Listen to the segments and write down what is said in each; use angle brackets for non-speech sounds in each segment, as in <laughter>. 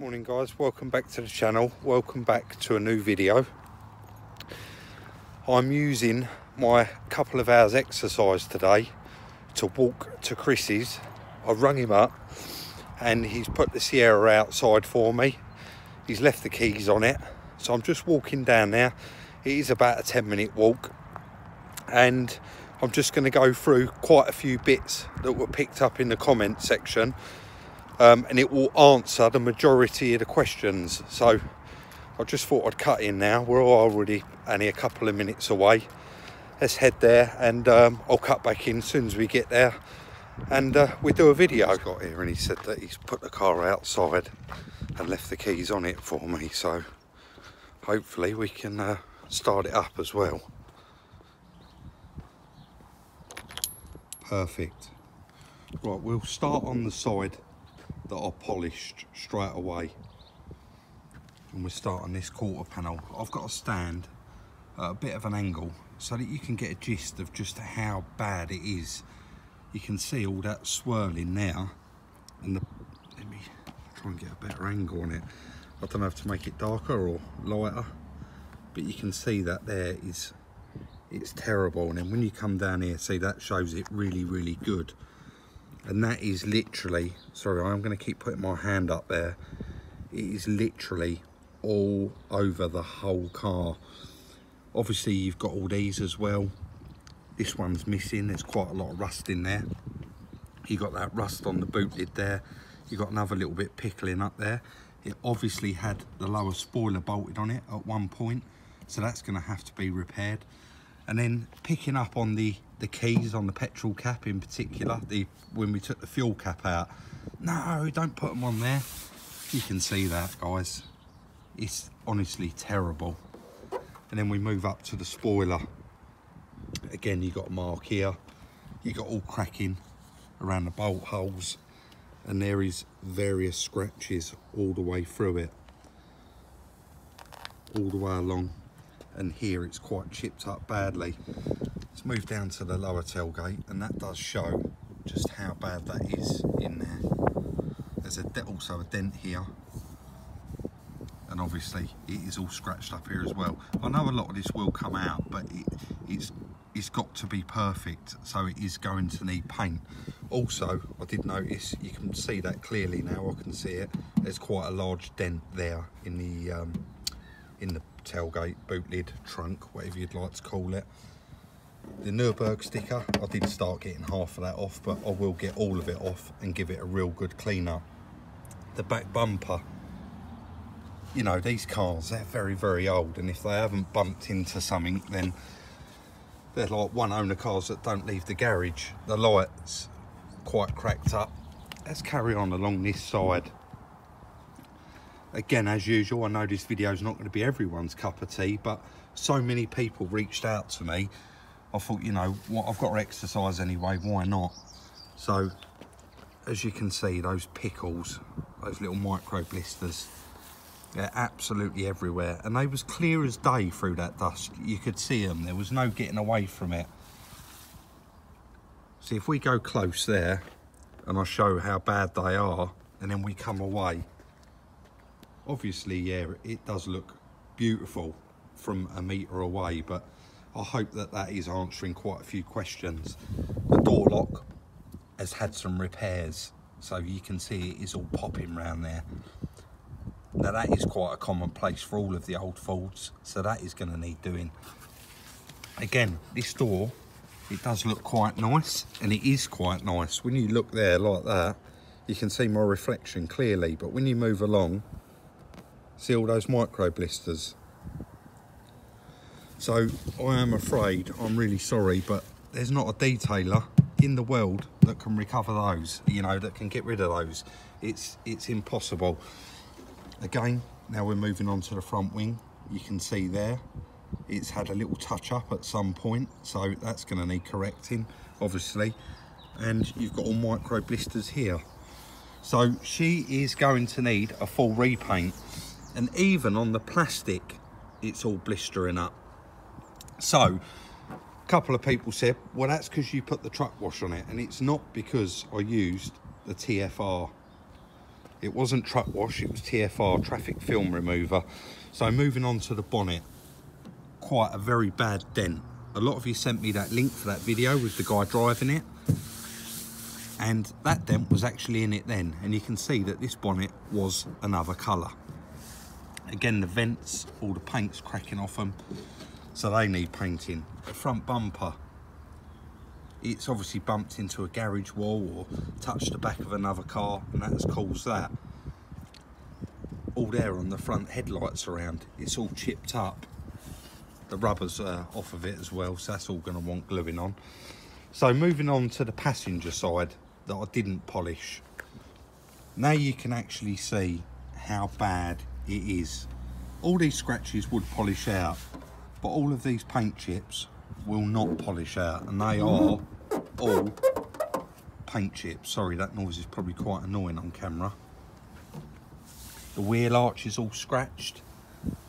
Morning guys, welcome back to the channel. Welcome back to a new video. I'm using my couple of hours exercise today to walk to Chris's. I rung him up and he's put the Sierra outside for me. He's left the keys on it. So I'm just walking down there. It is about a 10 minute walk and I'm just going to go through quite a few bits that were picked up in the comment section um, and it will answer the majority of the questions. So I just thought I'd cut in now. We're already only a couple of minutes away. Let's head there and um, I'll cut back in as soon as we get there and uh, we do a video. I got here and he said that he's put the car outside and left the keys on it for me. So hopefully we can uh, start it up as well. Perfect. Right, we'll start on the side that are polished straight away. And we start on this quarter panel. I've got a stand at a bit of an angle so that you can get a gist of just how bad it is. You can see all that swirling there. And the, let me try and get a better angle on it. I don't know if to make it darker or lighter, but you can see that there is, it's terrible. And then when you come down here, see that shows it really, really good and that is literally sorry i'm going to keep putting my hand up there. It is literally all over the whole car. Obviously you've got all these as well. This one's missing. There's quite a lot of rust in there. You got that rust on the boot lid there. You got another little bit pickling up there. It obviously had the lower spoiler bolted on it at one point so that's going to have to be repaired and then picking up on the the keys on the petrol cap in particular the when we took the fuel cap out. No don't put them on there. You can see that guys. It's honestly terrible. And then we move up to the spoiler. Again you got a mark here. You got all cracking around the bolt holes. And there is various scratches all the way through it. All the way along and here it's quite chipped up badly. Let's move down to the lower tailgate and that does show just how bad that is in there. There's a also a dent here and obviously it is all scratched up here as well. I know a lot of this will come out but it, it's it's got to be perfect so it is going to need paint. Also I did notice you can see that clearly now I can see it there's quite a large dent there in the um, in the tailgate, boot lid, trunk, whatever you'd like to call it. The Nürburg sticker, I did start getting half of that off, but I will get all of it off and give it a real good clean up. The back bumper, you know, these cars, they're very, very old, and if they haven't bumped into something, then they're like one owner cars that don't leave the garage. The lights quite cracked up. Let's carry on along this side again as usual i know this video is not going to be everyone's cup of tea but so many people reached out to me. I thought you know what i've got to exercise anyway why not? So as you can see those pickles those little micro blisters they're absolutely everywhere. And they was clear as day through that dust you could see them there was no getting away from it. See if we go close there and i show how bad they are and then we come away obviously yeah it does look beautiful from a meter away but I hope that that is answering quite a few questions. The door lock has had some repairs so you can see it is all popping around there. Now that is quite a common place for all of the old Fords so that is going to need doing. Again this door it does look quite nice and it is quite nice. When you look there like that you can see my reflection clearly but when you move along See all those micro blisters? So I am afraid, I'm really sorry, but there's not a detailer in the world that can recover those, you know, that can get rid of those. It's, it's impossible. Again, now we're moving on to the front wing. You can see there, it's had a little touch up at some point, so that's gonna need correcting, obviously. And you've got all micro blisters here. So she is going to need a full repaint and even on the plastic it's all blistering up so a couple of people said well that's because you put the truck wash on it and it's not because I used the TFR It wasn't truck wash, it was TFR, traffic film remover. So moving on to the bonnet, quite a very bad dent. A lot of you sent me that link for that video with the guy driving it. And that dent was actually in it then. And you can see that this bonnet was another colour. Again, the vents, all the paint's cracking off them. So they need painting. The front bumper, it's obviously bumped into a garage wall or touched the back of another car and that has caused that. All there on the front headlights around, it's all chipped up. The rubber's uh, off of it as well, so that's all going to want gluing on. So moving on to the passenger side that I didn't polish. Now you can actually see how bad it is. All these scratches would polish out, but all of these paint chips will not polish out and they are all paint chips. Sorry, that noise is probably quite annoying on camera. The wheel arch is all scratched.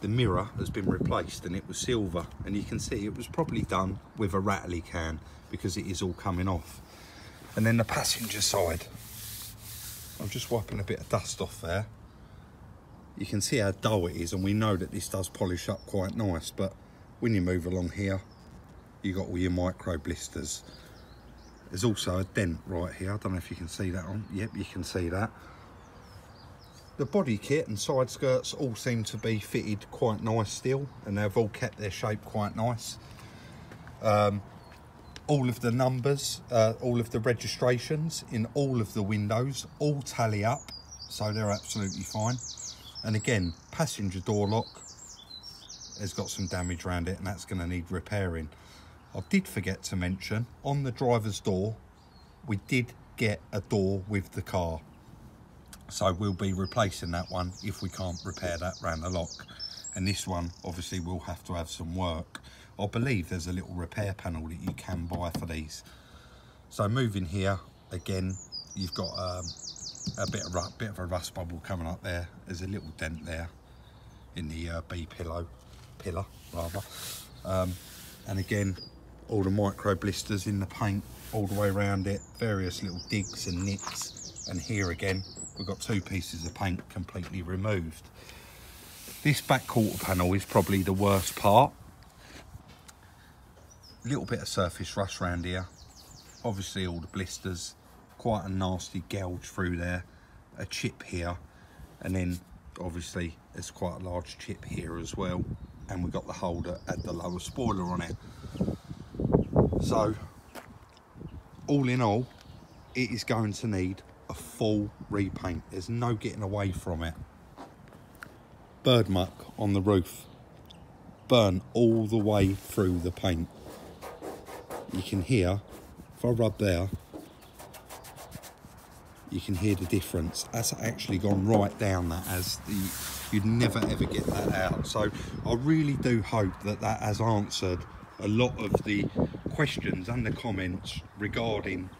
The mirror has been replaced and it was silver and you can see it was probably done with a rattly can because it is all coming off. And then the passenger side. I'm just wiping a bit of dust off there. You can see how dull it is and we know that this does polish up quite nice but when you move along here you got all your micro blisters. There's also a dent right here. I don't know if you can see that on. Yep you can see that. The body kit and side skirts all seem to be fitted quite nice still and they've all kept their shape quite nice. Um, all of the numbers uh, all of the registrations in all of the windows all tally up so they're absolutely fine and again passenger door lock has got some damage around it and that's going to need repairing I did forget to mention on the driver's door, we did get a door with the car. So we'll be replacing that one if we can't repair that round the lock. And this one obviously will have to have some work. I believe there's a little repair panel that you can buy for these. So moving here, again, you've got um, a bit of, bit of a rust bubble coming up there. There's a little dent there in the uh, B pillow, pillar rather. Um, and again, all the micro blisters in the paint all the way around it, various little digs and nicks. And here again, we've got two pieces of paint completely removed. This back quarter panel is probably the worst part. Little bit of surface rust around here. Obviously all the blisters, quite a nasty gouge through there. A chip here, and then obviously there's quite a large chip here as well. And we've got the holder at the lower spoiler on it. So, all in all, it is going to need a full repaint. There's no getting away from it. Bird muck on the roof. Burn all the way through the paint. You can hear, if I rub there, you can hear the difference. That's actually gone right down that as the, you'd never ever get that out. So I really do hope that that has answered a lot of the questions and the comments regarding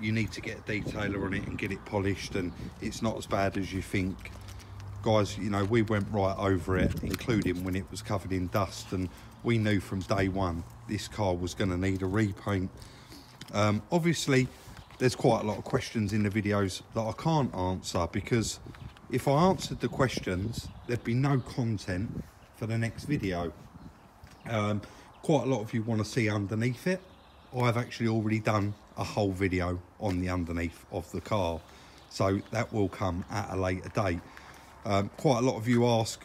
you need to get a detailer on it and get it polished and it's not as bad as you think guys you know we went right over it including when it was covered in dust and we knew from day one this car was going to need a repaint um, obviously there's quite a lot of questions in the videos that I can't answer because if I answered the questions there'd be no content for the next video. Um, quite a lot of you want to see underneath it. I've actually already done a whole video on the underneath of the car so that will come at a later date. Um, quite a lot of you ask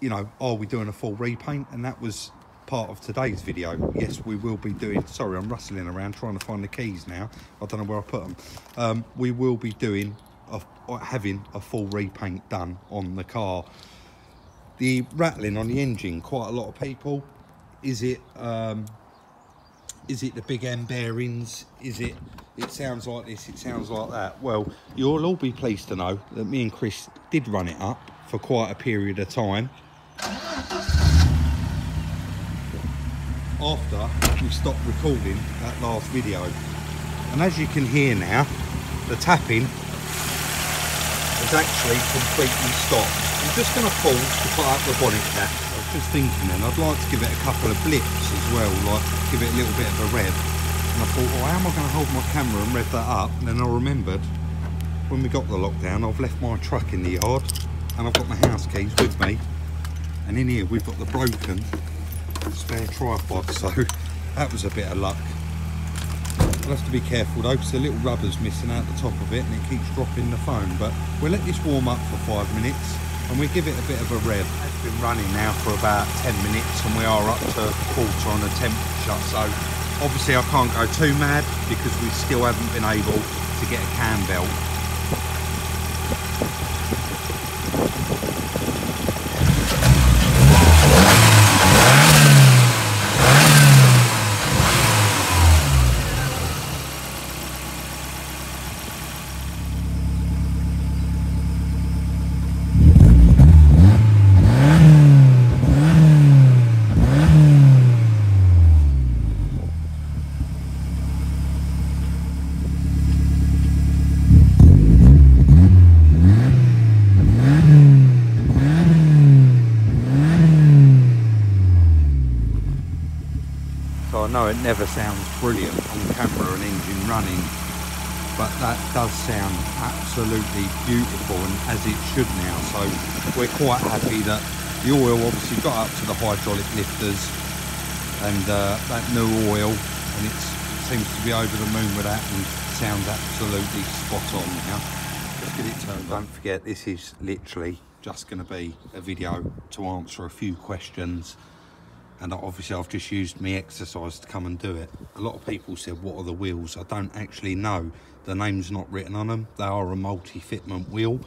you know are we doing a full repaint? And that was part of today's video yes we will be doing sorry i'm rustling around trying to find the keys now i don't know where i put them um, we will be doing a, having a full repaint done on the car the rattling on the engine quite a lot of people is it um, is it the big end bearings? Is it, it sounds like this, it sounds like that. Well, you'll all be pleased to know that me and Chris did run it up for quite a period of time. After we stopped recording that last video. And as you can hear now, the tapping has actually completely stopped. I'm just going to pause to put up the bonnet cap I was just thinking then, I'd like to give it a couple of blips as well, like give it a little bit of a rev. And I thought, well, how am I going to hold my camera and rev that up? And then I remembered when we got the lockdown, I've left my truck in the yard and I've got my house keys with me. And in here we've got the broken spare tripod, so that was a bit of luck. I'll have to be careful though, because the little rubber's missing out the top of it and it keeps dropping the phone. But we'll let this warm up for five minutes and we give it a bit of a rev. It's been running now for about 10 minutes and we are up to quarter on the temperature. So obviously I can't go too mad because we still haven't been able to get a cam belt I know it never sounds brilliant on camera and engine running, but that does sound absolutely beautiful and as it should now. So we're quite happy that the oil obviously got up to the hydraulic lifters and uh, that new oil and it seems to be over the moon with that and sounds absolutely spot on now. Get it turned Don't forget this is literally just going to be a video to answer a few questions and obviously I've just used my exercise to come and do it. A lot of people said, what are the wheels? I don't actually know. The name's not written on them. They are a multi-fitment wheel,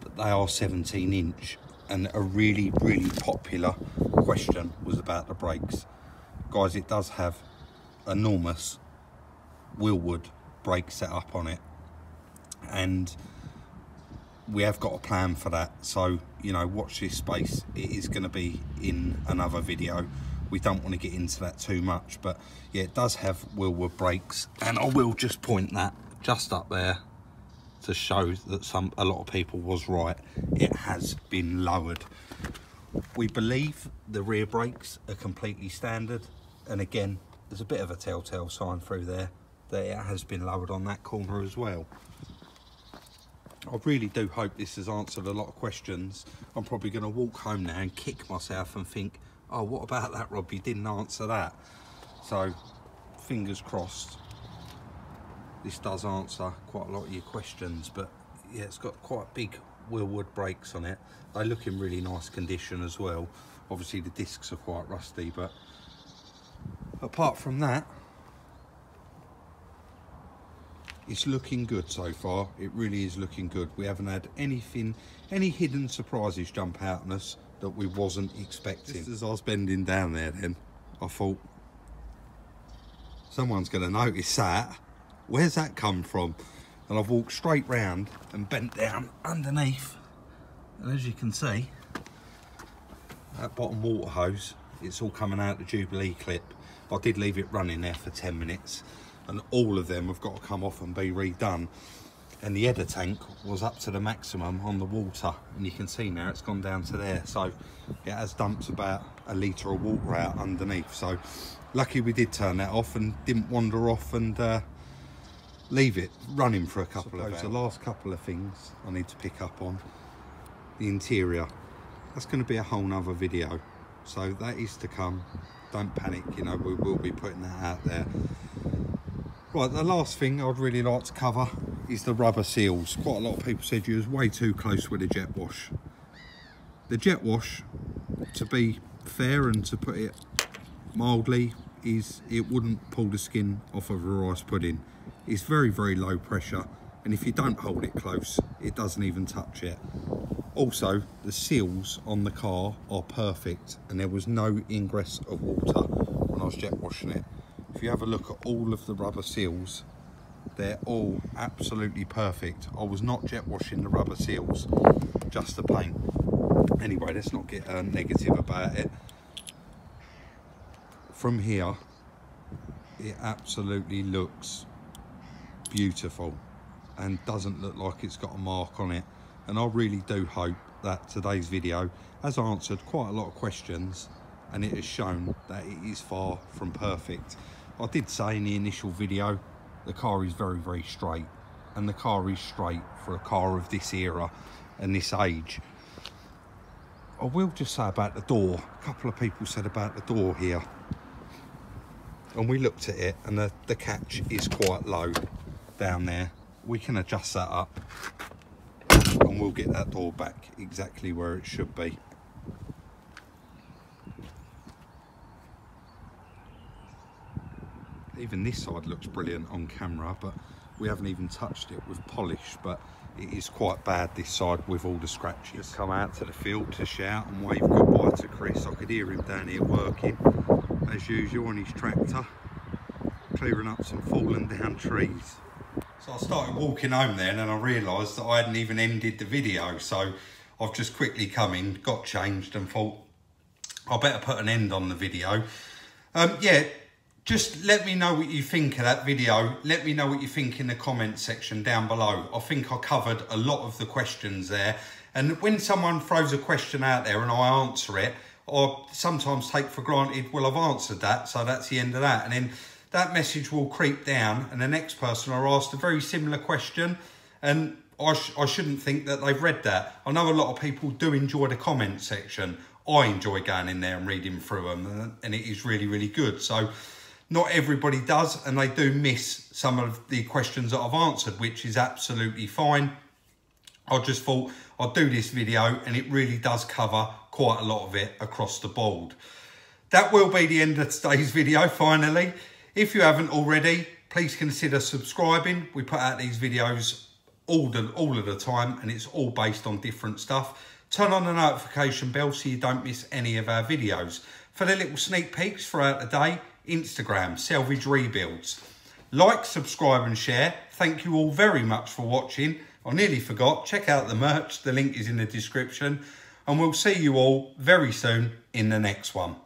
but they are 17 inch. And a really, really popular question was about the brakes. Guys, it does have enormous Wilwood brake set up on it. And we have got a plan for that. So you know watch this space. It is going to be in another video. We don't want to get into that too much but yeah it does have Wilwood brakes. And I will just point that just up there to show that some a lot of people was right. It has been lowered. We believe the rear brakes are completely standard. And again there's a bit of a telltale sign through there that it has been lowered on that corner as well I really do hope this has answered a lot of questions. I'm probably going to walk home now and kick myself and think, oh, what about that, Rob? You didn't answer that. So, fingers crossed, this does answer quite a lot of your questions. But yeah, it's got quite big Wilwood brakes on it. They look in really nice condition as well. Obviously, the discs are quite rusty, but apart from that, it's looking good so far. It really is looking good. We haven't had anything any hidden surprises jump out on us that we wasn't expecting. Just as I was bending down there then I thought someone's going to notice that. Where's that come from? And I've walked straight round and bent down underneath. And as you can see that bottom water hose it's all coming out the Jubilee clip. I did leave it running there for 10 minutes and all of them have got to come off and be redone. And the header tank was up to the maximum on the water and you can see now it's gone down to there. So it has dumped about a litre of water out underneath. So lucky we did turn that off and didn't wander off and uh, leave it running for a couple of hours. The last couple of things I need to pick up on the interior. That's going to be a whole nother video. So that is to come. Don't panic you know we will be putting that out there Right, the last thing I'd really like to cover is the rubber seals. Quite a lot of people said you was way too close with the jet wash. The jet wash, to be fair and to put it mildly, is it wouldn't pull the skin off of a rice pudding. It's very, very low pressure and if you don't hold it close, it doesn't even touch it. Also, the seals on the car are perfect and there was no ingress of water when I was jet washing it if you have a look at all of the rubber seals they're all absolutely perfect. I was not jet washing the rubber seals just the paint. Anyway let's not get uh, negative about it. From here it absolutely looks beautiful and doesn't look like it's got a mark on it. And I really do hope that today's video has answered quite a lot of questions and it has shown that it is far from perfect I did say in the initial video, the car is very, very straight and the car is straight for a car of this era and this age. I will just say about the door, a couple of people said about the door here. And we looked at it and the, the catch is quite low down there. We can adjust that up and we'll get that door back exactly where it should be. Even this side looks brilliant on camera, but we haven't even touched it with polish, but it is quite bad this side with all the scratches. Come out to the field to shout and wave goodbye to Chris. I could hear him down here working, as usual, on his tractor, clearing up some fallen down trees. So I started walking home then and I realised that I hadn't even ended the video. So I've just quickly come in, got changed and thought I better put an end on the video. Um, yeah, just let me know what you think of that video. Let me know what you think in the comment section down below. I think I covered a lot of the questions there. And when someone throws a question out there and I answer it, I sometimes take for granted, well, I've answered that, so that's the end of that. And then that message will creep down and the next person are asked a very similar question and I, sh I shouldn't think that they've read that. I know a lot of people do enjoy the comment section. I enjoy going in there and reading through them and it is really, really good. So not everybody does, and they do miss some of the questions that I've answered, which is absolutely fine. I just thought I'd do this video, and it really does cover quite a lot of it across the board. That will be the end of today's <laughs> video, finally. If you haven't already, please consider subscribing. We put out these videos all, the, all of the time, and it's all based on different stuff. Turn on the notification bell so you don't miss any of our videos. For the little sneak peeks throughout the day, Instagram, Salvage Rebuilds. Like, subscribe and share. Thank you all very much for watching. I nearly forgot, check out the merch. The link is in the description. And we'll see you all very soon in the next one.